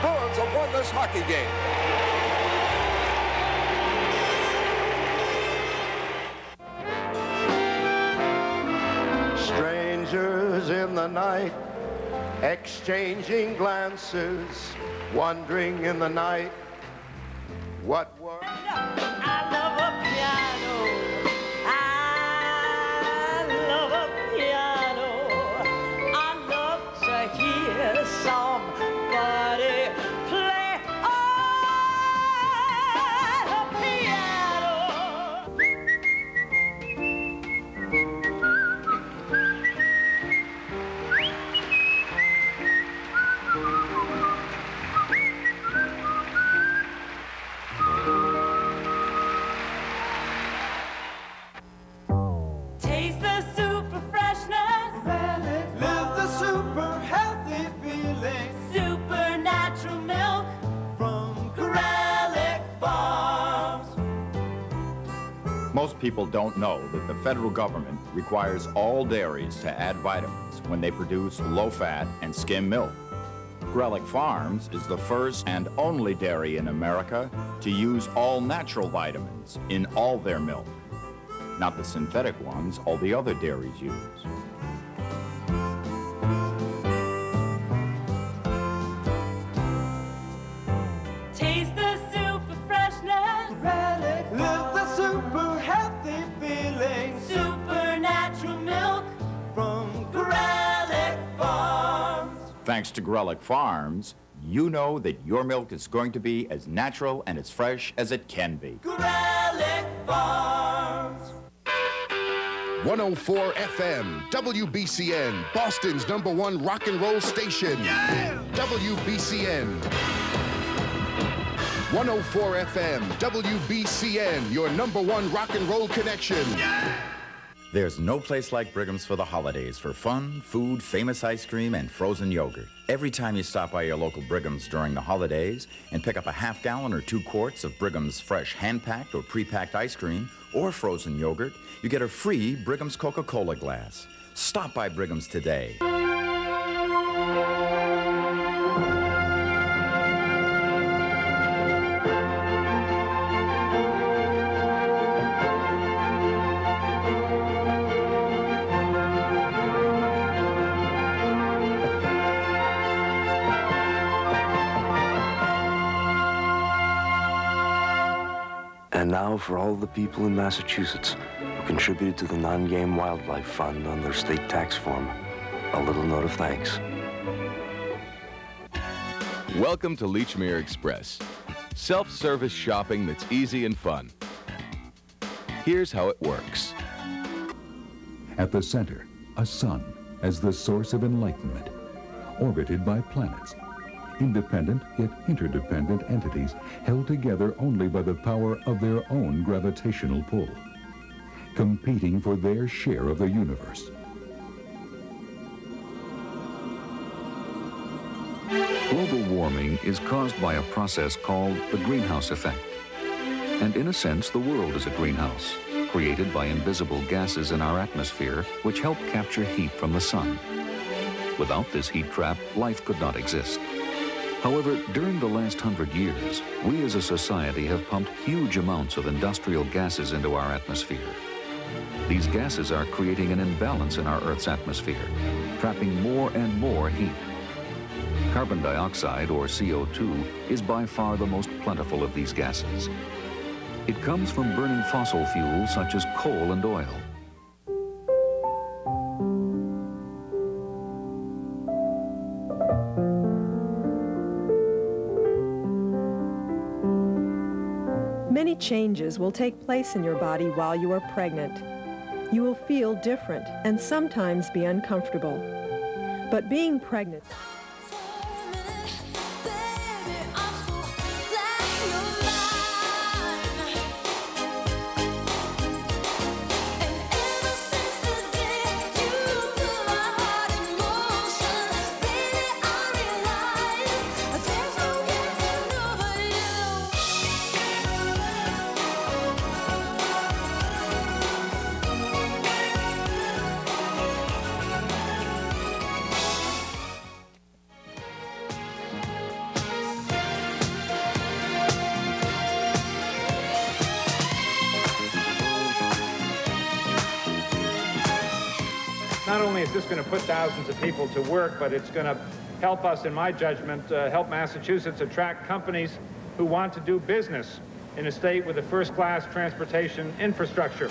fans have won this hockey game. Strangers in the night, exchanging glances, wandering in the night. What were... people don't know that the federal government requires all dairies to add vitamins when they produce low-fat and skim milk. Garelick Farms is the first and only dairy in America to use all natural vitamins in all their milk, not the synthetic ones all the other dairies use. Thanks to Garelick Farms, you know that your milk is going to be as natural and as fresh as it can be. Garelick Farms. 104 FM, WBCN, Boston's number one rock and roll station. WBCN. 104 FM, WBCN, your number one rock and roll connection. There's no place like Brigham's for the holidays for fun, food, famous ice cream, and frozen yogurt. Every time you stop by your local Brigham's during the holidays and pick up a half gallon or two quarts of Brigham's fresh hand-packed or pre-packed ice cream or frozen yogurt, you get a free Brigham's Coca-Cola glass. Stop by Brigham's today. Now for all the people in Massachusetts who contributed to the Non-Game Wildlife Fund on their state tax form, a little note of thanks. Welcome to Lechmere Express. Self-service shopping that's easy and fun. Here's how it works. At the center, a sun as the source of enlightenment, orbited by planets. Independent yet interdependent entities held together only by the power of their own gravitational pull, competing for their share of the universe. Global warming is caused by a process called the greenhouse effect. And in a sense, the world is a greenhouse, created by invisible gases in our atmosphere which help capture heat from the sun. Without this heat trap, life could not exist. However, during the last hundred years, we as a society have pumped huge amounts of industrial gases into our atmosphere. These gases are creating an imbalance in our Earth's atmosphere, trapping more and more heat. Carbon dioxide, or CO2, is by far the most plentiful of these gases. It comes from burning fossil fuels such as coal and oil. Many changes will take place in your body while you are pregnant. You will feel different and sometimes be uncomfortable. But being pregnant... not only is this going to put thousands of people to work, but it's going to help us, in my judgment, uh, help Massachusetts attract companies who want to do business in a state with a first-class transportation infrastructure.